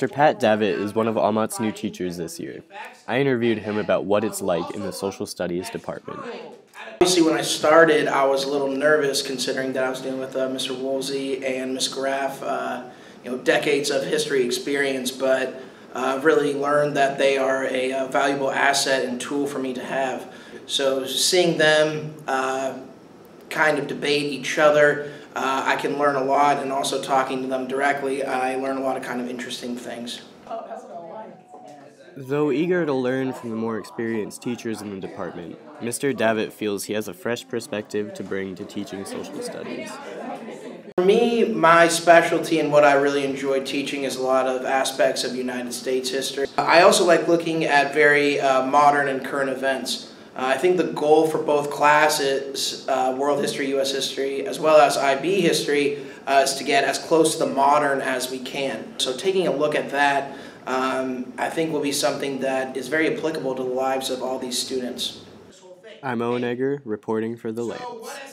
Mr. Pat Davitt is one of Almott's new teachers this year. I interviewed him about what it's like in the social studies department. Obviously, when I started, I was a little nervous considering that I was dealing with uh, Mr. Woolsey and Ms. Graff, uh, you know, decades of history experience, but uh, I've really learned that they are a, a, valuable asset and tool for me to have. So seeing them uh, kind of debate each other, uh, I can learn a lot, and also talking to them directly, I learn a lot of kind of interesting things. Though eager to learn from the more experienced teachers in the department, Mr. Davitt feels he has a fresh perspective to bring to teaching social studies. For me, my specialty and what I really enjoy teaching is a lot of aspects of United States history. I also like looking at very uh, modern and current events. Uh, I think the goal for both classes, uh, world history, U.S. history, as well as IB history, uh, is to get as close to the modern as we can. So taking a look at that, um, I think will be something that is very applicable to the lives of all these students. I'm Owen Egger, reporting for The Lance.